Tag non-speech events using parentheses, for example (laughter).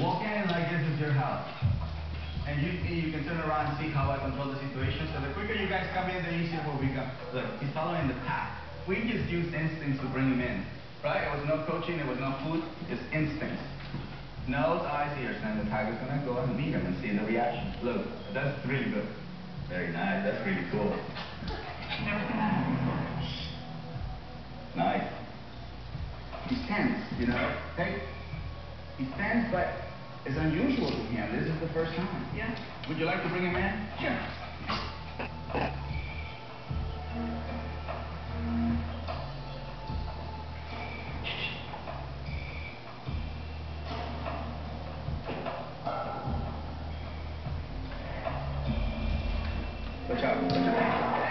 Walk in like this is your house. And you, you can turn around and see how I control the situation. So the quicker you guys come in, the easier will become. Look, he's following the path. We just used instincts to bring him in. Right? It was no coaching, it was no food, just instincts. Nose, eyes, ears. And the tiger's gonna go and meet him and see the reaction. Look, that's really good. Very nice, that's really cool. (laughs) Nice. He's tense, you know. Hey, he's stands, but it's unusual to him. This is the first time. Yeah. Would you like to bring him in? Sure. Watch out. Watch out.